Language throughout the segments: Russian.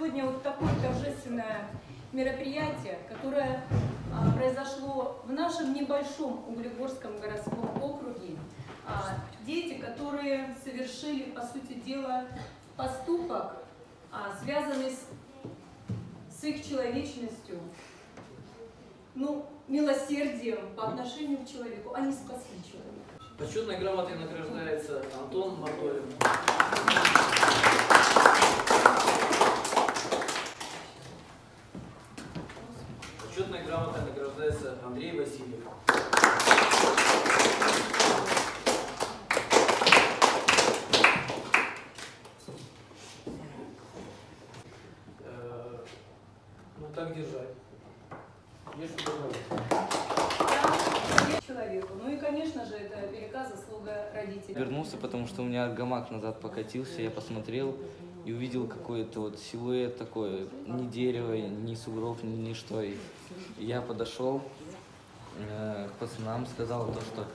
Сегодня вот такое торжественное мероприятие, которое а, произошло в нашем небольшом Углегорском городском округе. А, дети, которые совершили, по сути дела, поступок, а, связанный с, с их человечностью, ну, милосердием по отношению к человеку. Они спасли человека. Почетной грамотой награждается Антон Мордовин. Почетной грамотой награждается Андрей Васильев. Э, Ну так держать. Есть что человеку. Ну и, конечно же, это велика заслуга родителей. Вернулся, потому что у меня гамак назад покатился, я посмотрел и увидел какой-то вот силуэт такой, ни дерево, ни сугроб, ни ничто. И я подошел э, к пацанам, сказал то, что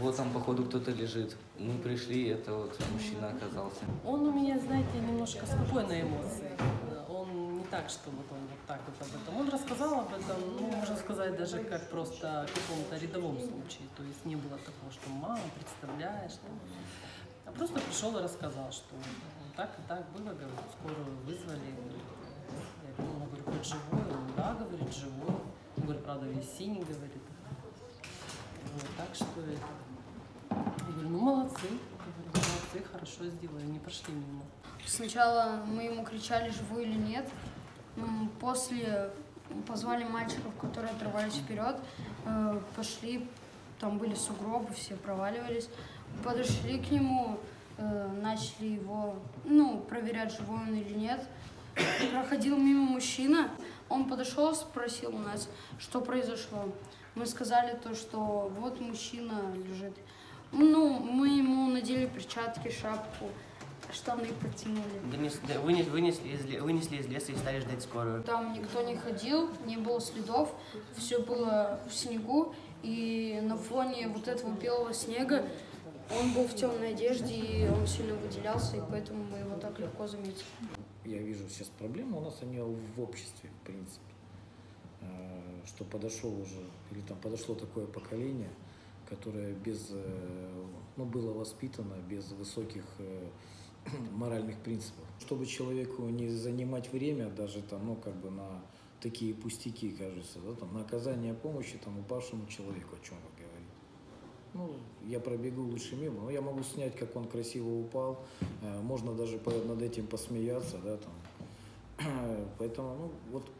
вот там походу кто-то лежит. Мы пришли, это вот мужчина оказался. Он у меня, знаете, немножко скупой эмоции. Он не так, что вот он вот так вот об этом. Он рассказал об этом, ну, можно сказать, даже как просто в каком-то рядовом случае. То есть не было такого, что мама, представляешь. ну, А просто пришел и рассказал, что так и так было, говорит, скорую вызвали. Я ну, говорю, хоть живой? Он, да, говорит, живой. Он говорит, правда, весь синий, говорит. Так что это... Я говорю, ну молодцы, говорю, молодцы, хорошо сделали, не прошли мимо. Сначала мы ему кричали, живой или нет. После позвали мальчиков, которые отрывались вперед, э, пошли, там были сугробы, все проваливались. Подошли к нему, э, начали его, ну, проверять, живой он или нет. Проходил мимо мужчина, он подошел, спросил у нас, что произошло. Мы сказали то, что вот мужчина лежит. Ну, мы ему надели перчатки, шапку, штаны протянули. Донес- да, вынес- вынесли, из, вынесли из леса и стали ждать скорую. Там никто не ходил, не было следов, все было в снегу, и на фоне вот этого белого снега он был в темной одежде, и он сильно выделялся, и поэтому мы его так легко заметили. Я вижу сейчас проблемы у нас они в обществе, в принципе. Э, Что подошел уже, или там подошло такое поколение, которое без, э, ну, было воспитано без высоких э, моральных принципов. Чтобы человеку не занимать время даже там, ну, как бы на такие пустяки, кажется, да, там, на оказание помощи там, упавшему человеку, о чем вы говорите. Ну, я пробегу лучше мимо, но я могу снять, как он красиво упал, Э, можно даже над этим посмеяться, да, там. Поэтому, ну, вот,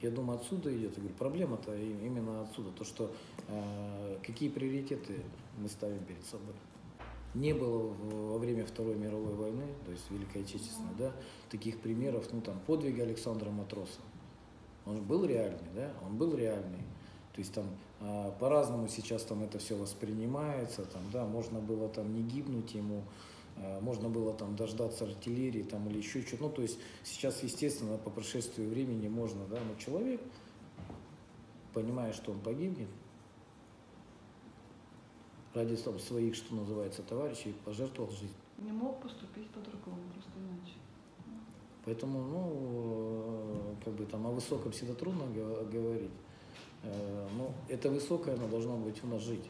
я думаю, отсюда идет, я говорю, проблема-то именно отсюда, то, что э, какие приоритеты мы ставим перед собой. Не было во время Второй мировой войны, то есть Великой Отечественной, да, таких примеров, ну, там, подвига Александра Матроса. Он был реальный, да, он был реальный. То есть там а, по-разному сейчас там это все воспринимается, там, да, можно было там не гибнуть ему, а, можно было там дождаться артиллерии там или еще что-то. Ну, то есть сейчас, естественно, по прошествию времени можно, да, но человек, понимая, что он погибнет, ради там, своих, что называется, товарищей, пожертвовал жизнь. Не мог поступить по-другому, просто иначе. Поэтому, ну, э, как бы там о высоком всегда трудно го- говорить. Э, Но это высокое, оно должно быть у нас жить.